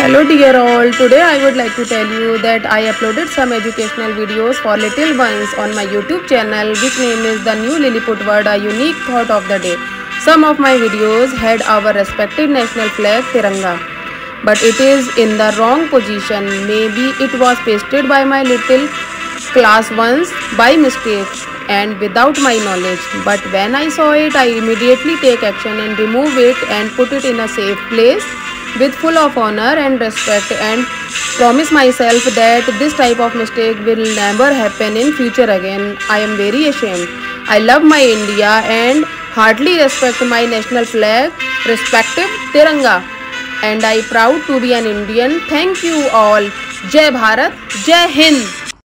Hello dear all, today I would like to tell you that I uploaded some educational videos for little ones on my YouTube channel which name is the new Liliput world a unique thought of the day. Some of my videos had our respected national flag Tiranga but it is in the wrong position. Maybe it was pasted by my little class once by mistake and without my knowledge. But when I saw it, I immediately take action and remove it and put it in a safe place with full of honor and respect and promise myself that this type of mistake will never happen in future again. I am very ashamed. I love my India and heartily respect my national flag, respective Tiranga. And I proud to be an Indian. Thank you all. Jai Bharat, Jai Hind.